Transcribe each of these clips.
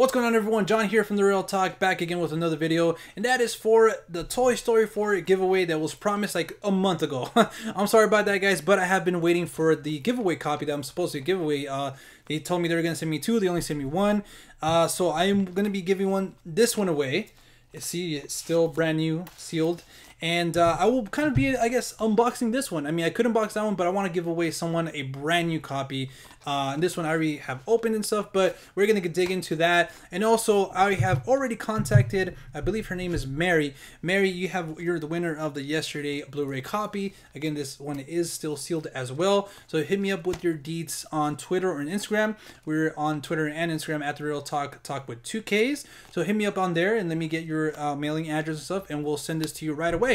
What's going on everyone? John here from The Reel Talk back again with another video and that is for the Toy Story 4 giveaway that was promised like a month ago. I'm sorry about that guys but I have been waiting for the giveaway copy that I'm supposed to give away. Uh, they told me they were going to send me two, they only sent me one. Uh, so I'm going to be giving one this one away. You see it's still brand new, sealed and uh, I will kind of be, I guess, unboxing this one. I mean, I could unbox that one, but I want to give away someone a brand new copy. Uh, and this one I already have opened and stuff, but we're going to dig into that. And also, I have already contacted, I believe her name is Mary. Mary, you have, you're the winner of the yesterday Blu-ray copy. Again, this one is still sealed as well. So hit me up with your deets on Twitter or on Instagram. We're on Twitter and Instagram at The Reel Talk, Talk with 2Ks. So hit me up on there and let me get your uh, mailing address and stuff, and we'll send this to you right away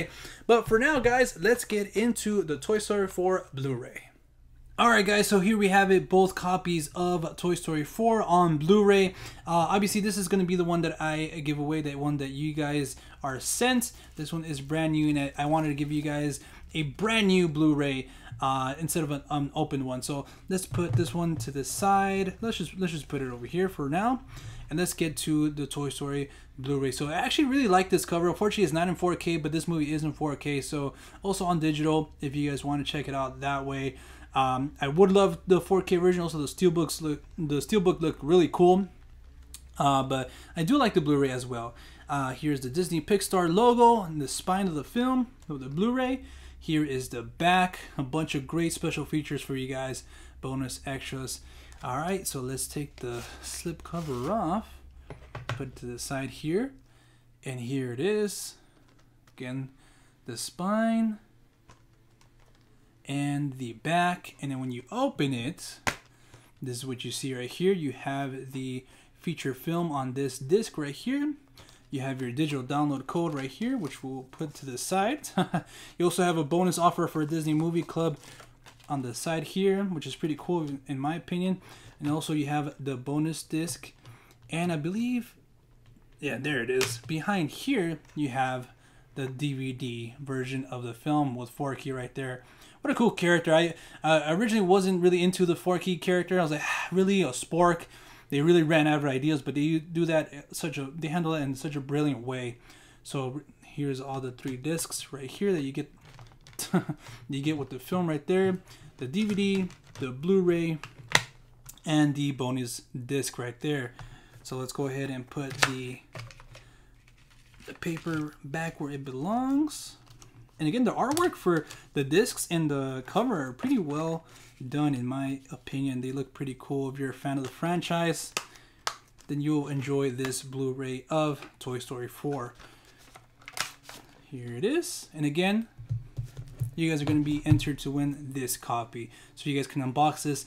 But for now, guys, let's get into the Toy Story 4 Blu-ray. Alright guys, so here we have it, both copies of Toy Story 4 on Blu-ray. Uh, obviously this is going to be the one that I give away, that one that you guys are sent. This one is brand new and I wanted to give you guys a brand new Blu-ray uh, instead of an unopened one. So let's put this one to the side. Let's just, let's just put it over here for now. And let's get to the Toy Story Blu-ray. So I actually really like this cover. Unfortunately, it's not in 4K, but this movie is in 4K. So also on digital, if you guys want to check it out that way. Um, I would love the 4K original, so the steelbooks look the steelbook look really cool. Uh, but I do like the Blu-ray as well. Uh, here's the Disney Pixar logo and the spine of the film of the Blu-ray. Here is the back, a bunch of great special features for you guys, bonus extras. All right, so let's take the slip cover off, put it to the side here, and here it is. Again, the spine and the back, and then when you open it, this is what you see right here. You have the feature film on this disc right here. You have your digital download code right here, which we'll put to the side. you also have a bonus offer for Disney Movie Club on the side here, which is pretty cool in my opinion. And also you have the bonus disc. And I believe, yeah, there it is. Behind here, you have the DVD version of the film with Forky right there. What a cool character. I uh, originally wasn't really into the Forky character. I was like, ah, really, a spork? They really ran out of ideas, but they do that such a, they handle it in such a brilliant way. So here's all the three discs right here that you get you get with the film right there, the DVD, the Blu-ray, and the bonus disc right there. So let's go ahead and put the the paper back where it belongs. And again, the artwork for the discs and the cover are pretty well done in my opinion. They look pretty cool. If you're a fan of the franchise, then you'll enjoy this Blu-ray of Toy Story 4. Here it is. And again, you guys are going to be entered to win this copy. So you guys can unbox this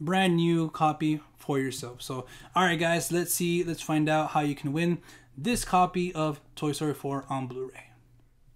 brand new copy for yourself. So, all right, guys, let's see. Let's find out how you can win this copy of Toy Story 4 on Blu-ray.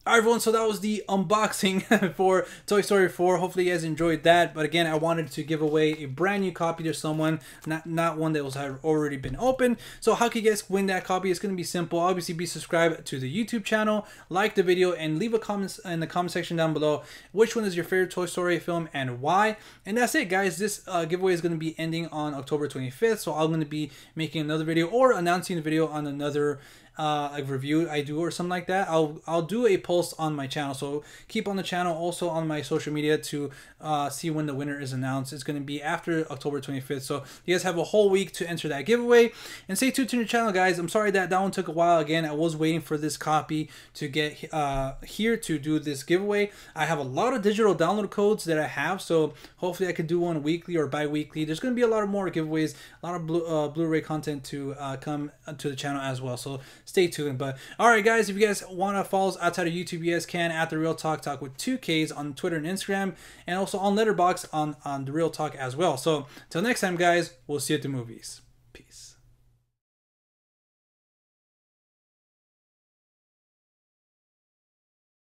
Alright everyone, so that was the unboxing for Toy Story 4. Hopefully you guys enjoyed that. But again, I wanted to give away a brand new copy to someone, not not one that was already been opened. So how can you guys win that copy? It's going to be simple. Obviously, be subscribed to the YouTube channel, like the video, and leave a comment in the comment section down below which one is your favorite Toy Story film and why. And that's it, guys. This uh, giveaway is going to be ending on October 25th. So I'm going to be making another video or announcing the video on another uh, a review I do or something like that, I'll I'll do a post on my channel. So keep on the channel, also on my social media to uh, see when the winner is announced. It's going to be after October 25th. So you guys have a whole week to enter that giveaway. And stay tuned to the channel, guys. I'm sorry that that one took a while. Again, I was waiting for this copy to get uh, here to do this giveaway. I have a lot of digital download codes that I have, so hopefully I could do one weekly or bi-weekly. There's going to be a lot of more giveaways, a lot of Blu- uh, Blu-ray content to uh, come to the channel as well. So stay tuned. But all right, guys, if you guys want to follow us outside of YouTube, you guys can at the Reel Talk Talk with two Ks on Twitter and Instagram, and also on Letterboxd on on the Reel Talk as well. So till next time, guys, we'll see you at the movies. Peace.